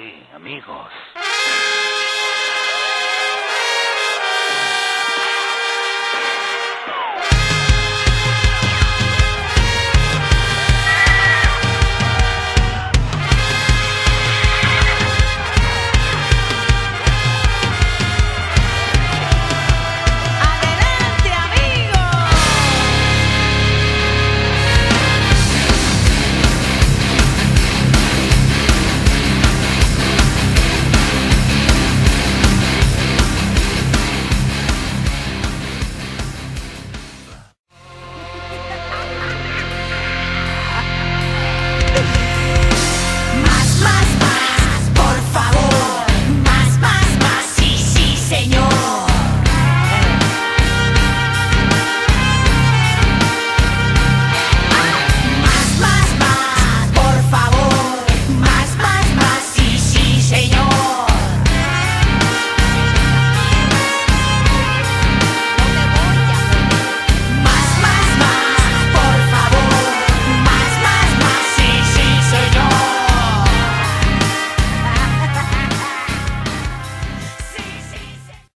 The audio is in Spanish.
Sí, amigos.